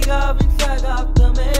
Africa, vi fega também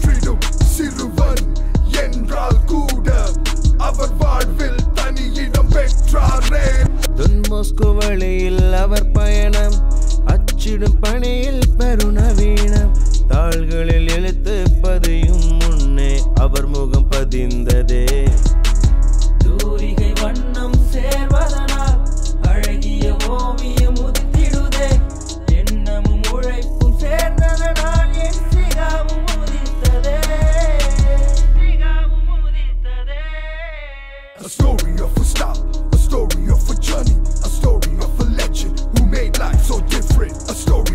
மோஸ்கு வழியில் அவர் பயணம். அச்சிடும் பணியில் பெருநவீனம் தாள்களில் எழுத்து of a stop, a story of a journey, a story of a legend who made life so different, a story.